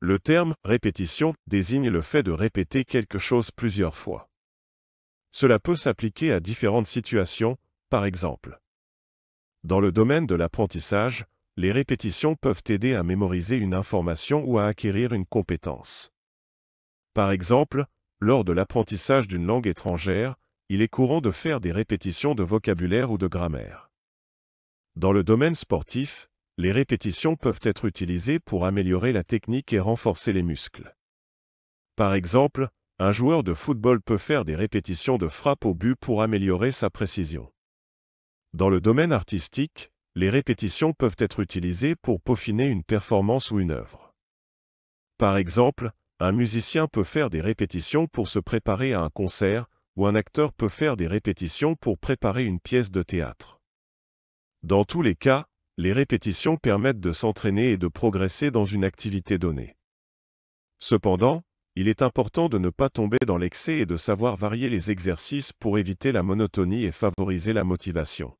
Le terme répétition désigne le fait de répéter quelque chose plusieurs fois. Cela peut s'appliquer à différentes situations, par exemple. Dans le domaine de l'apprentissage, les répétitions peuvent aider à mémoriser une information ou à acquérir une compétence. Par exemple, lors de l'apprentissage d'une langue étrangère, il est courant de faire des répétitions de vocabulaire ou de grammaire. Dans le domaine sportif, les répétitions peuvent être utilisées pour améliorer la technique et renforcer les muscles. Par exemple, un joueur de football peut faire des répétitions de frappe au but pour améliorer sa précision. Dans le domaine artistique, les répétitions peuvent être utilisées pour peaufiner une performance ou une œuvre. Par exemple, un musicien peut faire des répétitions pour se préparer à un concert, ou un acteur peut faire des répétitions pour préparer une pièce de théâtre. Dans tous les cas, les répétitions permettent de s'entraîner et de progresser dans une activité donnée. Cependant, il est important de ne pas tomber dans l'excès et de savoir varier les exercices pour éviter la monotonie et favoriser la motivation.